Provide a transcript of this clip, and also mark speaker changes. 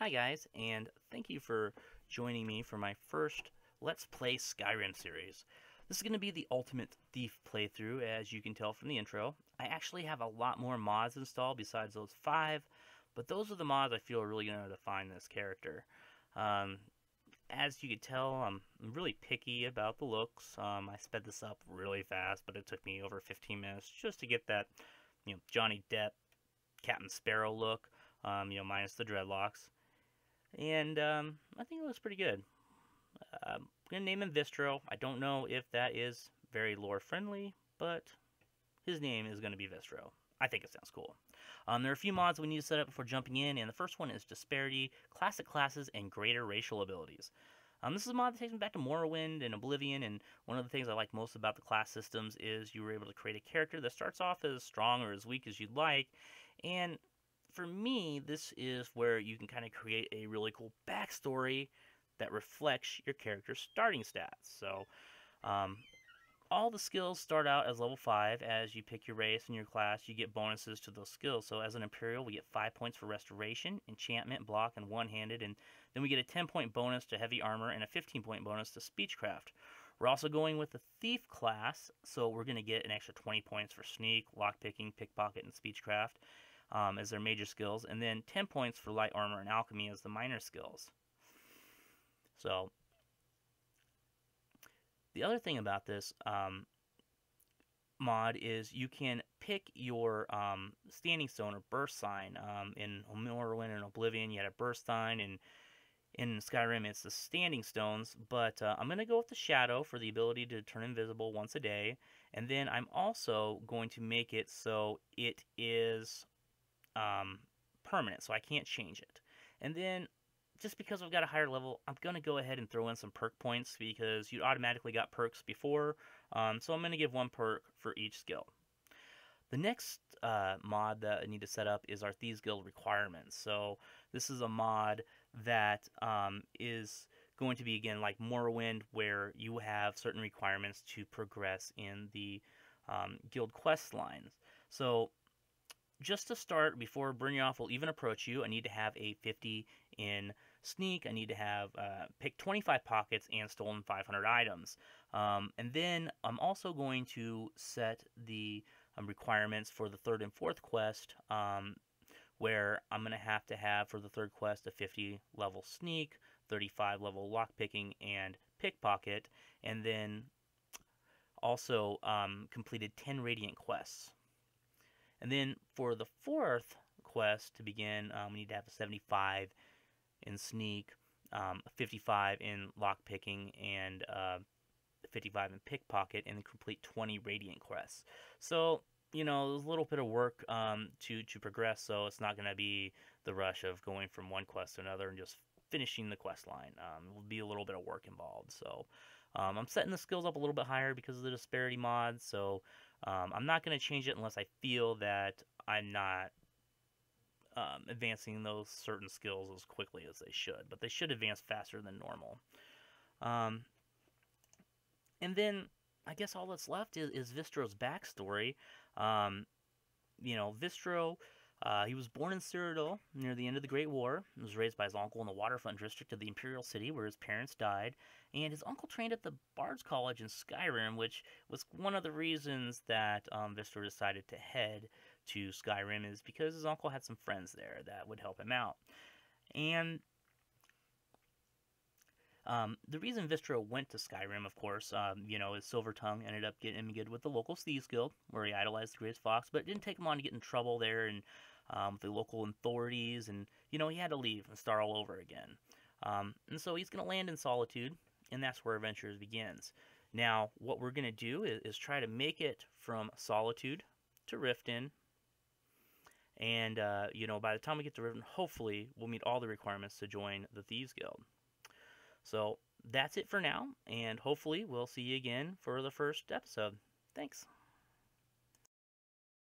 Speaker 1: Hi guys, and thank you for joining me for my first Let's Play Skyrim series. This is going to be the Ultimate Thief playthrough, as you can tell from the intro. I actually have a lot more mods installed besides those five, but those are the mods I feel are really going to define this character. Um, as you can tell, I'm really picky about the looks. Um, I sped this up really fast, but it took me over 15 minutes just to get that, you know, Johnny Depp, Captain Sparrow look, um, you know, minus the dreadlocks and um, I think it looks pretty good. Uh, I'm going to name him Vistro. I don't know if that is very lore friendly, but his name is going to be Vistro. I think it sounds cool. Um, there are a few mods we need to set up before jumping in, and the first one is Disparity, Classic Classes, and Greater Racial Abilities. Um, this is a mod that takes me back to Morrowind and Oblivion, and one of the things I like most about the class systems is you were able to create a character that starts off as strong or as weak as you'd like, and for me, this is where you can kind of create a really cool backstory that reflects your character's starting stats. So, um, all the skills start out as level 5. As you pick your race and your class, you get bonuses to those skills. So, as an Imperial, we get 5 points for Restoration, Enchantment, Block, and One Handed. And then we get a 10 point bonus to Heavy Armor and a 15 point bonus to Speechcraft. We're also going with the Thief class, so we're going to get an extra 20 points for Sneak, Lockpicking, Pickpocket, and Speechcraft um, as their major skills, and then 10 points for light armor and alchemy as the minor skills. So, the other thing about this um, mod is you can pick your um, standing stone or birth sign. Um, in Morrowind and Oblivion, you had a birth sign, and in Skyrim, it's the standing stones. But uh, I'm going to go with the shadow for the ability to turn invisible once a day, and then I'm also going to make it so it is um, permanent, so I can't change it. And then, just because I've got a higher level, I'm going to go ahead and throw in some perk points because you automatically got perks before. Um, so I'm going to give one perk for each skill. The next uh, mod that I need to set up is our Thieves Guild requirements. So this is a mod that um, is going to be, again, like Morrowind, where you have certain requirements to progress in the um, guild quest lines. So just to start, before Brynjolf will even approach you, I need to have a 50 in sneak. I need to have uh, picked 25 pockets and stolen 500 items. Um, and then I'm also going to set the um, requirements for the third and fourth quest, um, where I'm going to have to have for the third quest a 50 level sneak, 35 level lockpicking, and pickpocket, and then also um, completed 10 radiant quests. And then for the fourth quest to begin, um, we need to have a 75 in sneak, um, 55 in lockpicking, and uh, 55 in pickpocket, and then complete 20 radiant quests. So you know, there's a little bit of work um, to to progress, so it's not going to be the rush of going from one quest to another and just finishing the quest line. Um, will be a little bit of work involved. So um, I'm setting the skills up a little bit higher because of the disparity mod. So um, I'm not going to change it unless I feel that I'm not um, advancing those certain skills as quickly as they should. But they should advance faster than normal. Um, and then I guess all that's left is, is Vistro's backstory. Um, you know, Vistro uh, he was born in Cyrodiil near the end of the Great War. He was raised by his uncle in the waterfront district of the Imperial City, where his parents died. And his uncle trained at the Bard's College in Skyrim, which was one of the reasons that um, Vistro decided to head to Skyrim, is because his uncle had some friends there that would help him out. And um, the reason Vistro went to Skyrim, of course, um, you know, is Silvertongue ended up getting him good with the local Thieves Guild, where he idolized the Greatest Fox, but it didn't take him long to get in trouble there and um, with the local authorities, and, you know, he had to leave and start all over again. Um, and so he's going to land in Solitude, and that's where Adventures begins. Now, what we're going to do is, is, try to make it from Solitude to Riften, and, uh, you know, by the time we get to Riften, hopefully we'll meet all the requirements to join the Thieves Guild. So that's it for now, and hopefully we'll see you again for the first episode. Thanks.